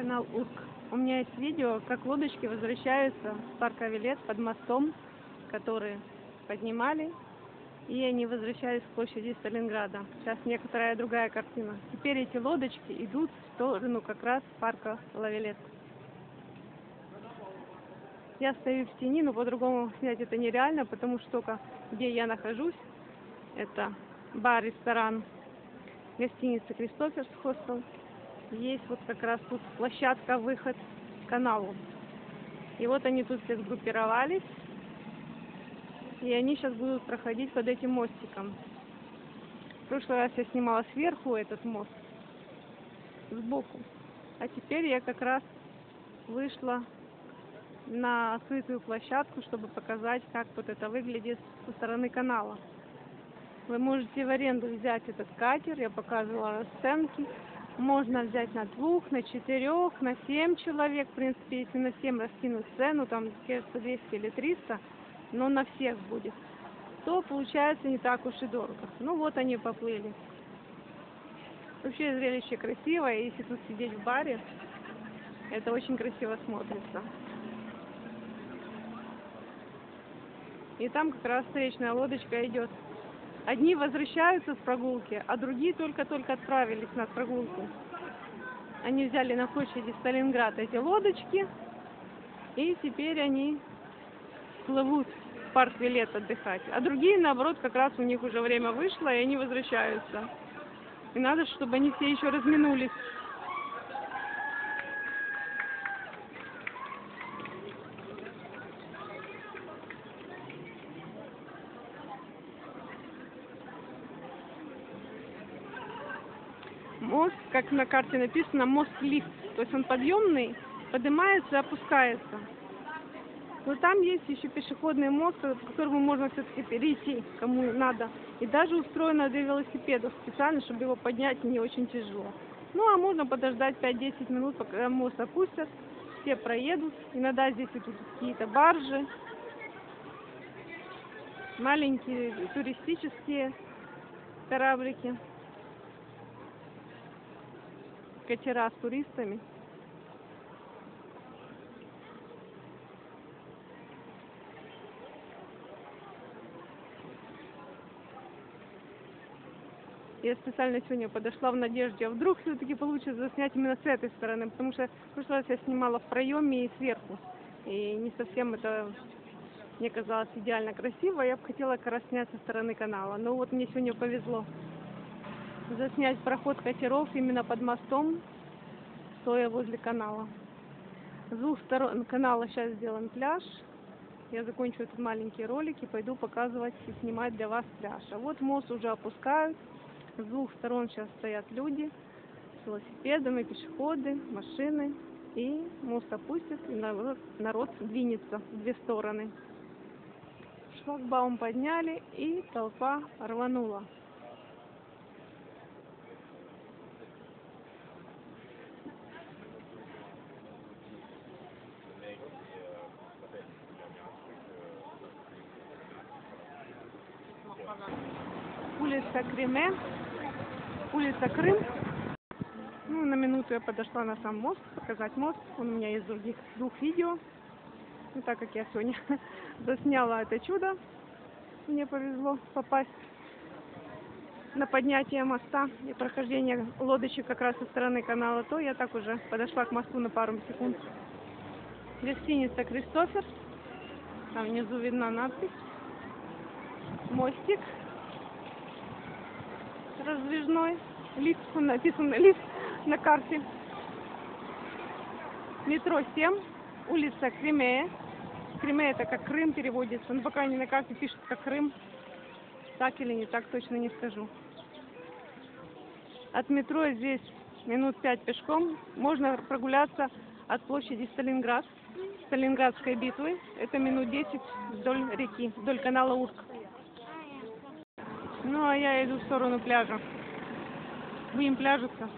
канал Урк. У меня есть видео, как лодочки возвращаются с парка Вилет под мостом, который поднимали, и они возвращались к площади Сталинграда. Сейчас некоторая другая картина. Теперь эти лодочки идут в сторону как раз парка Лавилет. Я стою в тени, но по-другому снять это нереально, потому что где я нахожусь, это бар, ресторан, гостиница Кристоферс Хостел, есть вот как раз тут площадка, выход к каналу. И вот они тут все сгруппировались. И они сейчас будут проходить под этим мостиком. В прошлый раз я снимала сверху этот мост, сбоку. А теперь я как раз вышла на открытую площадку, чтобы показать, как вот это выглядит со стороны канала. Вы можете в аренду взять этот катер, я показывала расценки. Можно взять на двух, на четырех, на семь человек. В принципе, если на семь раскинуть цену, там, кажется, 200 или 300, но на всех будет, то получается не так уж и дорого. Ну вот они поплыли. Вообще зрелище красивое, если тут сидеть в баре, это очень красиво смотрится. И там как раз встречная лодочка идет. Одни возвращаются с прогулки, а другие только-только отправились на прогулку. Они взяли на площади Сталинград эти лодочки, и теперь они плывут в парк Вилет отдыхать. А другие, наоборот, как раз у них уже время вышло, и они возвращаются. И надо, чтобы они все еще разминулись. Мост, как на карте написано, мост-лифт. То есть он подъемный, поднимается опускается. Но там есть еще пешеходный мост, по которому можно все-таки перейти, кому надо. И даже устроено для велосипедов специально, чтобы его поднять не очень тяжело. Ну, а можно подождать 5-10 минут, пока мост опустят, все проедут. Иногда здесь идут какие-то баржи, маленькие туристические кораблики. Катера с туристами. Я специально сегодня подошла в надежде, а вдруг все-таки получится заснять именно с этой стороны, потому что в прошлый раз я снимала в проеме и сверху. И не совсем это мне казалось идеально красиво. Я бы хотела как раз снять со стороны канала. Но вот мне сегодня повезло заснять проход катеров именно под мостом, стоя возле канала. С двух сторон канала сейчас сделан пляж. Я закончу этот маленький ролик и пойду показывать и снимать для вас пляж. А вот мост уже опускают. С двух сторон сейчас стоят люди с велосипедами, пешеходы, машины. И мост опустит, и народ, народ двинется в две стороны. Шлагбаум подняли, и толпа рванула. Улица Креме, улица Крым. Ну, на минуту я подошла на сам мост, показать мост. Он у меня есть других двух видео. Ну, так как я сегодня засняла это чудо, мне повезло попасть на поднятие моста и прохождение лодочек как раз со стороны канала, то я так уже подошла к мосту на пару секунд. Гостиница Кристофер. Там внизу видна надпись. Мостик раздвижной. Лифт, написано лифт на карте. Метро 7, улица Кремея. Кремея это как Крым переводится, но пока они на карте пишут как Крым. Так или не так, точно не скажу. От метро здесь минут пять пешком. Можно прогуляться от площади Сталинград, Сталинградской битвы. Это минут 10 вдоль реки, вдоль канала Урк. Ну, а я иду в сторону пляжа. Будем пляжиться.